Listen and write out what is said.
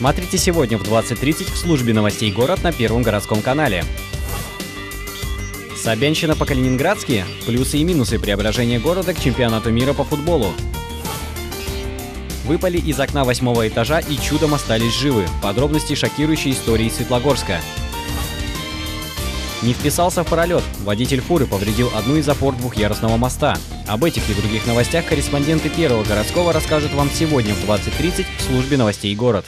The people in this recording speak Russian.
Смотрите сегодня в 20.30 в службе новостей «Город» на Первом городском канале. Собянщина по-калининградски. Плюсы и минусы преображения города к чемпионату мира по футболу. Выпали из окна восьмого этажа и чудом остались живы. Подробности шокирующей истории Светлогорска. Не вписался в пролет. Водитель фуры повредил одну из опор двухъярусного моста. Об этих и других новостях корреспонденты Первого городского расскажут вам сегодня в 20.30 в службе новостей «Город».